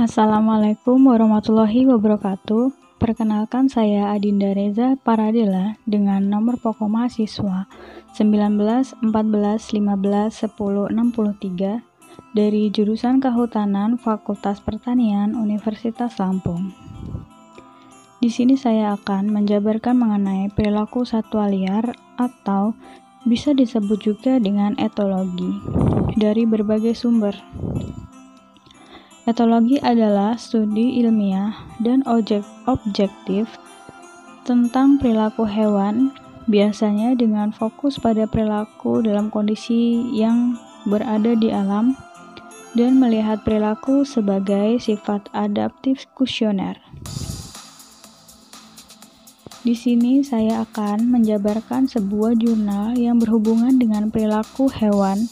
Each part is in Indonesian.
Assalamualaikum warahmatullahi wabarakatuh. Perkenalkan saya Adinda Reza Paradela dengan nomor pokok mahasiswa 19 14 15 10 63 dari jurusan Kehutanan Fakultas Pertanian Universitas Lampung. Di sini saya akan menjabarkan mengenai perilaku satwa liar atau bisa disebut juga dengan etologi dari berbagai sumber. Etologi adalah studi ilmiah dan objek objektif tentang perilaku hewan, biasanya dengan fokus pada perilaku dalam kondisi yang berada di alam dan melihat perilaku sebagai sifat adaptif kuesioner. Di sini saya akan menjabarkan sebuah jurnal yang berhubungan dengan perilaku hewan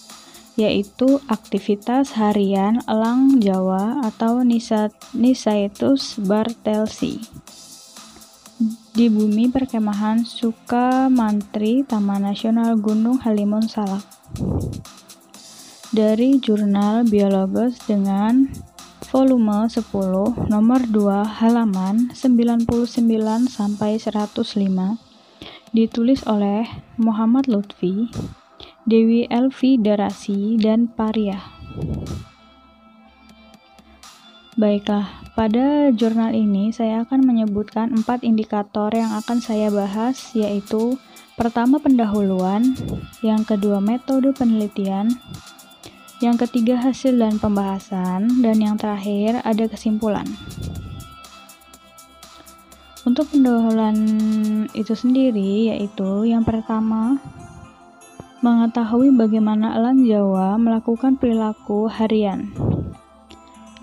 yaitu aktivitas harian elang Jawa atau Nisaitus bartelsi. Di bumi perkemahan Sukamantri Taman Nasional Gunung Halimun Salak. Dari jurnal Biologos dengan volume 10 nomor 2 halaman 99 sampai 105 ditulis oleh Muhammad Lutfi Dewi Elvi Darasi, dan Paria. Baiklah, pada jurnal ini saya akan menyebutkan empat indikator yang akan saya bahas, yaitu pertama pendahuluan, yang kedua metode penelitian, yang ketiga hasil dan pembahasan, dan yang terakhir ada kesimpulan. Untuk pendahuluan itu sendiri, yaitu yang pertama mengetahui bagaimana elang Jawa melakukan perilaku harian.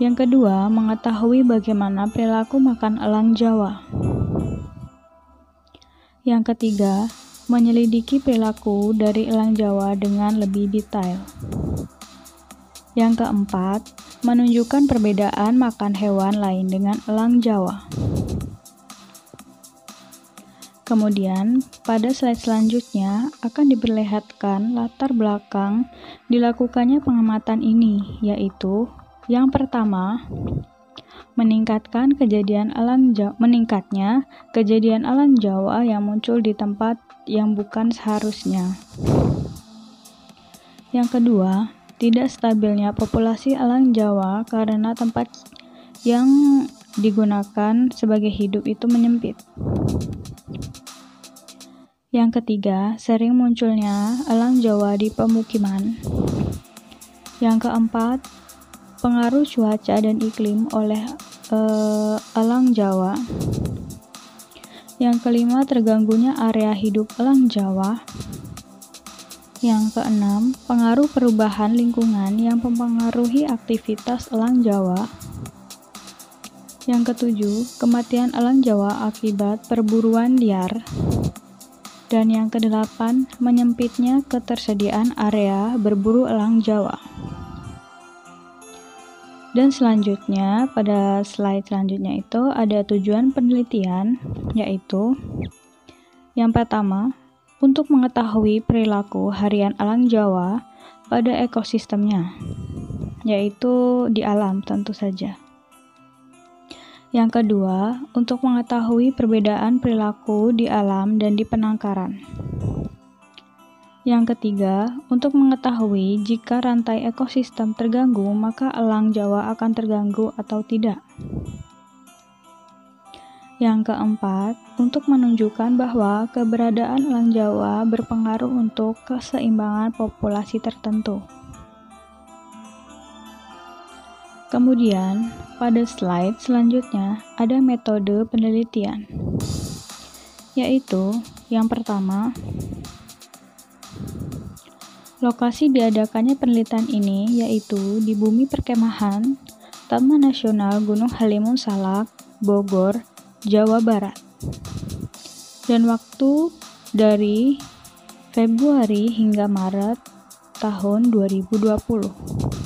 Yang kedua, mengetahui bagaimana perilaku makan elang Jawa. Yang ketiga, menyelidiki perilaku dari elang Jawa dengan lebih detail. Yang keempat, menunjukkan perbedaan makan hewan lain dengan elang Jawa. Kemudian, pada slide selanjutnya akan diperlihatkan latar belakang dilakukannya pengamatan ini, yaitu yang pertama, meningkatkan kejadian alam Jawa, meningkatnya kejadian alam Jawa yang muncul di tempat yang bukan seharusnya. Yang kedua, tidak stabilnya populasi alam Jawa karena tempat yang digunakan sebagai hidup itu menyempit. Yang ketiga, sering munculnya elang Jawa di pemukiman. Yang keempat, pengaruh cuaca dan iklim oleh uh, elang Jawa. Yang kelima, terganggunya area hidup elang Jawa. Yang keenam, pengaruh perubahan lingkungan yang mempengaruhi aktivitas elang Jawa. Yang ketujuh, kematian elang Jawa akibat perburuan liar. Dan yang kedelapan, menyempitnya ketersediaan area berburu elang Jawa. Dan selanjutnya, pada slide selanjutnya itu ada tujuan penelitian, yaitu yang pertama, untuk mengetahui perilaku harian elang Jawa pada ekosistemnya, yaitu di alam tentu saja. Yang kedua, untuk mengetahui perbedaan perilaku di alam dan di penangkaran. Yang ketiga, untuk mengetahui jika rantai ekosistem terganggu, maka elang Jawa akan terganggu atau tidak. Yang keempat, untuk menunjukkan bahwa keberadaan elang Jawa berpengaruh untuk keseimbangan populasi tertentu. Kemudian, pada slide selanjutnya ada metode penelitian, yaitu yang pertama, lokasi diadakannya penelitian ini yaitu di bumi perkemahan Taman Nasional Gunung Halimun Salak, Bogor, Jawa Barat. Dan waktu dari Februari hingga Maret tahun 2020.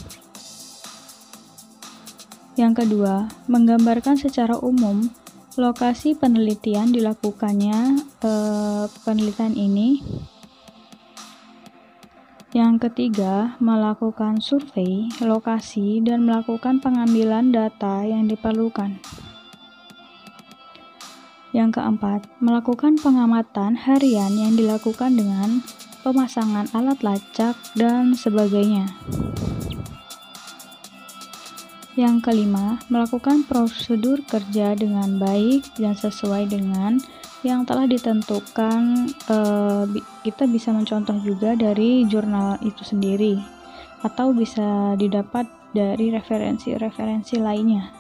Yang kedua, menggambarkan secara umum lokasi penelitian dilakukannya eh, penelitian ini Yang ketiga, melakukan survei lokasi dan melakukan pengambilan data yang diperlukan. Yang keempat, melakukan pengamatan harian yang dilakukan dengan pemasangan alat lacak dan sebagainya. Yang kelima, melakukan prosedur kerja dengan baik dan sesuai dengan yang telah ditentukan uh, kita bisa mencontoh juga dari jurnal itu sendiri atau bisa didapat dari referensi-referensi lainnya.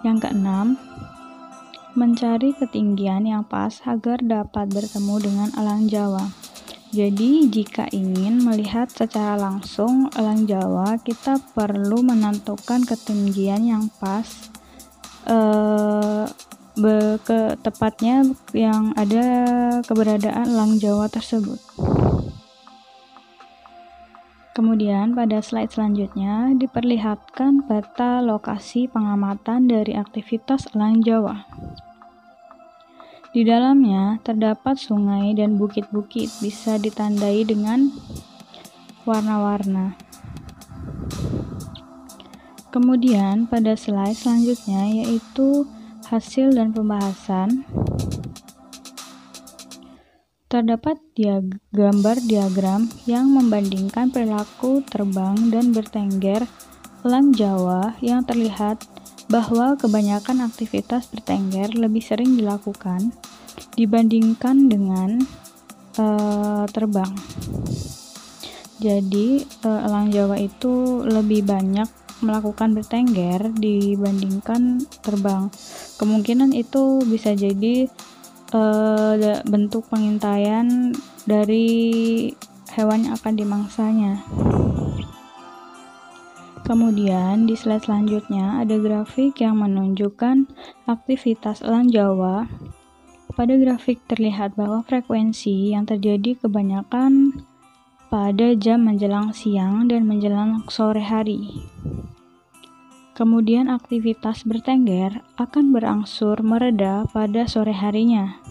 Yang keenam, mencari ketinggian yang pas agar dapat bertemu dengan elang Jawa. Jadi, jika ingin melihat secara langsung elang Jawa, kita perlu menentukan ketinggian yang pas be, ke tepatnya yang ada keberadaan Lang Jawa tersebut. Kemudian pada slide selanjutnya diperlihatkan peta lokasi pengamatan dari aktivitas elang Jawa. Di dalamnya terdapat sungai dan bukit-bukit bisa ditandai dengan warna-warna. Kemudian pada slide selanjutnya yaitu hasil dan pembahasan terdapat gambar diagram yang membandingkan perilaku terbang dan bertengger elang Jawa yang terlihat bahwa kebanyakan aktivitas bertengger lebih sering dilakukan dibandingkan dengan uh, terbang. Jadi, uh, elang Jawa itu lebih banyak melakukan bertengger dibandingkan terbang. Kemungkinan itu bisa jadi uh, bentuk pengintaian dari hewan yang akan dimangsanya. Kemudian di slide selanjutnya ada grafik yang menunjukkan aktivitas elang Jawa. Pada grafik terlihat bahwa frekuensi yang terjadi kebanyakan pada jam menjelang siang dan menjelang sore hari. Kemudian aktivitas bertengger akan berangsur mereda pada sore harinya.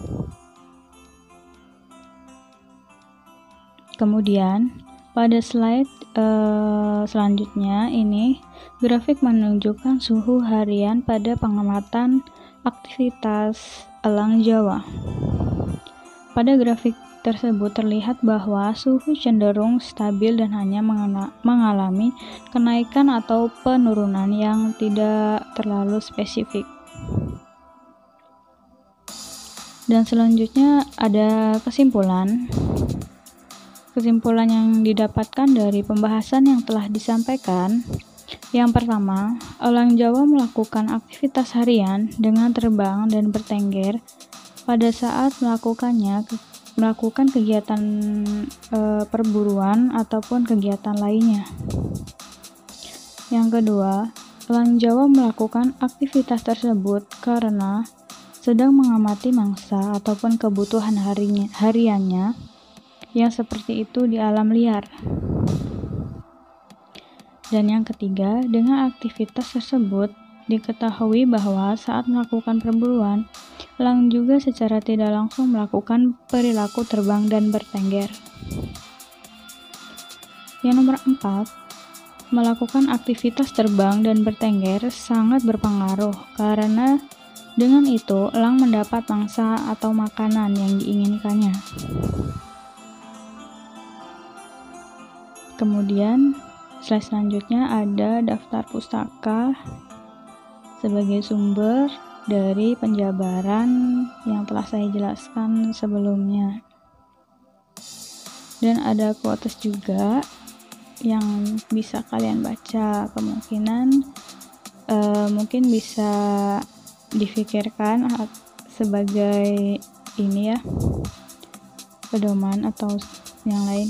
Kemudian pada slide uh, selanjutnya ini grafik menunjukkan suhu harian pada pengamatan aktivitas elang Jawa. Pada grafik tersebut terlihat bahwa suhu cenderung stabil dan hanya mengalami kenaikan atau penurunan yang tidak terlalu spesifik. Dan selanjutnya ada kesimpulan. Kesimpulan yang didapatkan dari pembahasan yang telah disampaikan yang pertama, elang Jawa melakukan aktivitas harian dengan terbang dan bertengger. Pada saat melakukannya, melakukan kegiatan e, perburuan ataupun kegiatan lainnya. Yang kedua, elang Jawa melakukan aktivitas tersebut karena sedang mengamati mangsa ataupun kebutuhan harinya, hariannya yang seperti itu di alam liar. Dan yang ketiga, dengan aktivitas tersebut Diketahui bahwa saat melakukan perburuan, elang juga secara tidak langsung melakukan perilaku terbang dan bertengger. Yang nomor empat, melakukan aktivitas terbang dan bertengger sangat berpengaruh karena dengan itu elang mendapat mangsa atau makanan yang diinginkannya. Kemudian, slide selanjutnya ada daftar pustaka sebagai sumber dari penjabaran yang telah saya jelaskan sebelumnya. Dan ada quotes juga yang bisa kalian baca kemungkinan uh, mungkin bisa difikirkan sebagai ini ya pedoman atau yang lain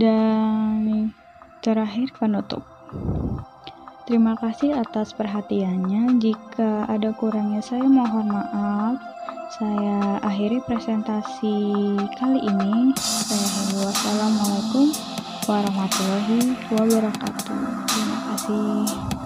dan terakhir penutup Terima kasih atas perhatiannya. Jika ada kurangnya saya mohon maaf. Saya akhiri presentasi kali ini. Saya Wassalamualaikum warahmatullahi wabarakatuh. Terima kasih.